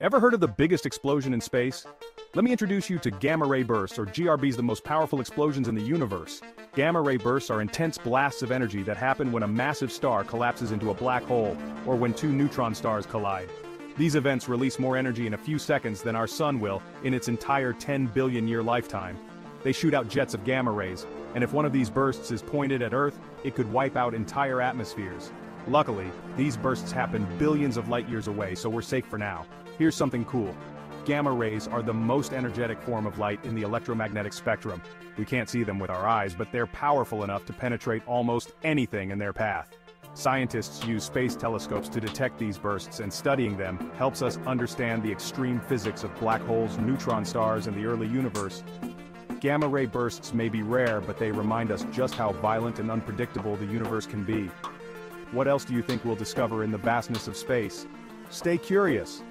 Ever heard of the biggest explosion in space? Let me introduce you to gamma ray bursts, or GRBs the most powerful explosions in the universe. Gamma ray bursts are intense blasts of energy that happen when a massive star collapses into a black hole, or when two neutron stars collide. These events release more energy in a few seconds than our sun will in its entire 10 billion year lifetime. They shoot out jets of gamma rays, and if one of these bursts is pointed at Earth, it could wipe out entire atmospheres. Luckily, these bursts happen billions of light years away so we're safe for now. Here's something cool. Gamma rays are the most energetic form of light in the electromagnetic spectrum. We can't see them with our eyes but they're powerful enough to penetrate almost anything in their path. Scientists use space telescopes to detect these bursts and studying them helps us understand the extreme physics of black holes, neutron stars, and the early universe. Gamma ray bursts may be rare but they remind us just how violent and unpredictable the universe can be. What else do you think we'll discover in the vastness of space? Stay curious!